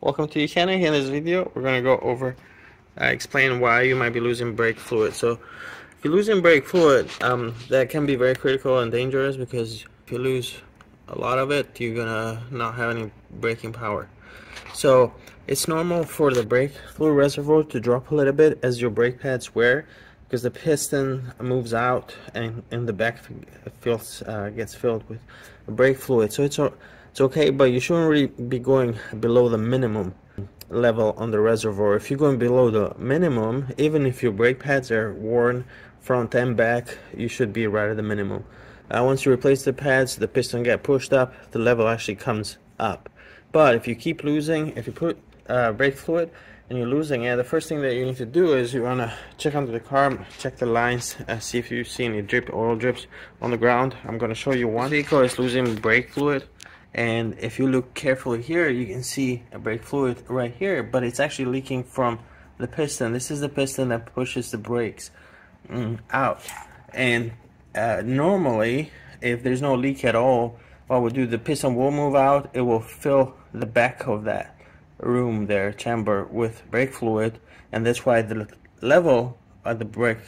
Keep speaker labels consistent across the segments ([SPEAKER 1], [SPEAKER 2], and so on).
[SPEAKER 1] Welcome to YOUCANIC. In this video, we're going to go over, uh, explain why you might be losing brake fluid. So, if you're losing brake fluid, um, that can be very critical and dangerous because if you lose a lot of it, you're going to not have any braking power. So, it's normal for the brake fluid reservoir to drop a little bit as your brake pads wear because the piston moves out and, and the back fills, uh, gets filled with brake fluid. So, it's it's okay, but you shouldn't really be going below the minimum level on the reservoir. If you're going below the minimum, even if your brake pads are worn front and back, you should be right at the minimum. Uh, once you replace the pads, the piston get pushed up, the level actually comes up. But if you keep losing, if you put uh, brake fluid and you're losing it, the first thing that you need to do is you want to check under the car, check the lines, uh, see if you see any drip, oil drips on the ground. I'm going to show you one vehicle is losing brake fluid and if you look carefully here you can see a brake fluid right here but it's actually leaking from the piston. This is the piston that pushes the brakes mm, out. And uh, normally if there's no leak at all what we'll do the piston will move out. It will fill the back of that room there chamber with brake fluid. And that's why the level of the brake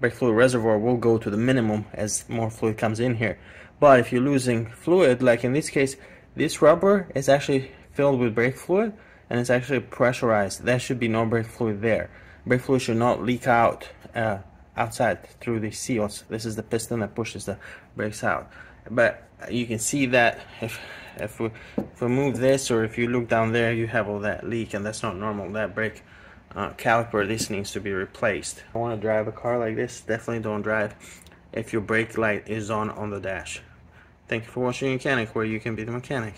[SPEAKER 1] brake fluid reservoir will go to the minimum as more fluid comes in here but if you're losing fluid, like in this case, this rubber is actually filled with brake fluid and it's actually pressurized. There should be no brake fluid there. Brake fluid should not leak out uh, outside through the seals. This is the piston that pushes the brakes out. But you can see that if if we, if we move this or if you look down there, you have all that leak and that's not normal. That brake uh, caliper, this needs to be replaced. I want to drive a car like this, definitely don't drive if your brake light is on on the dash. Thank you for watching YOUCANIC, where you can be the mechanic.